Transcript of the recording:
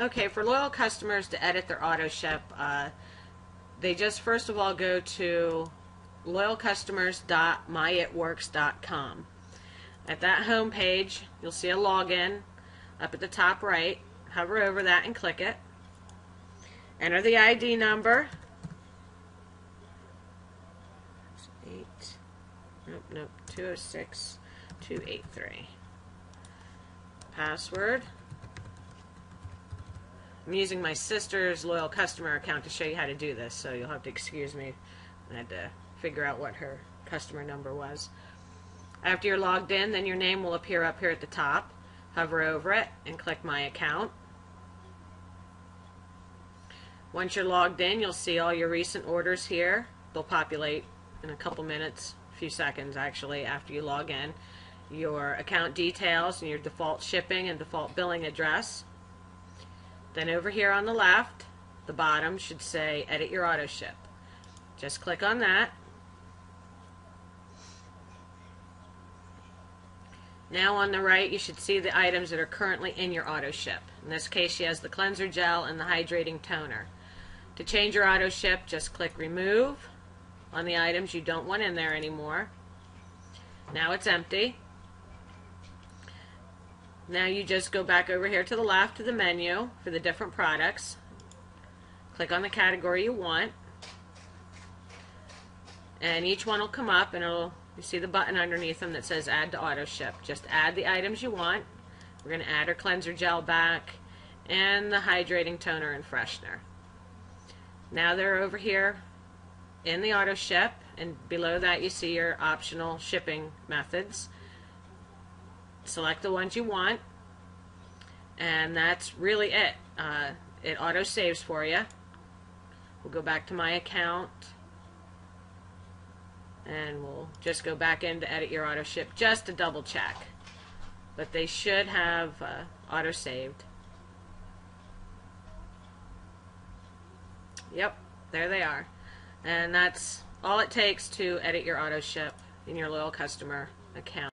Okay, for loyal customers to edit their auto ship, uh, they just first of all go to loyalcustomers.myitworks.com. At that home page, you'll see a login up at the top right. Hover over that and click it. Enter the ID number. Eight. Nope, nope. 206 283. Password. I'm using my sister's loyal customer account to show you how to do this, so you'll have to excuse me. I had to figure out what her customer number was. After you're logged in, then your name will appear up here at the top. Hover over it and click My Account. Once you're logged in, you'll see all your recent orders here. They'll populate in a couple minutes, a few seconds actually, after you log in. Your account details and your default shipping and default billing address. Then over here on the left, the bottom should say Edit Your Auto Ship. Just click on that. Now on the right, you should see the items that are currently in your auto ship. In this case, she has the cleanser gel and the hydrating toner. To change your auto ship, just click Remove on the items you don't want in there anymore. Now it's empty. Now you just go back over here to the left to the menu for the different products. Click on the category you want. And each one will come up and it'll you see the button underneath them that says add to auto ship. Just add the items you want. We're going to add our cleanser gel back and the hydrating toner and freshener. Now they're over here in the auto ship and below that you see your optional shipping methods. Select the ones you want and that's really it. Uh, it auto saves for you. We'll go back to my account and we'll just go back in to edit your auto ship just to double check. But they should have uh, auto saved. Yep, there they are. And that's all it takes to edit your auto ship in your loyal customer account.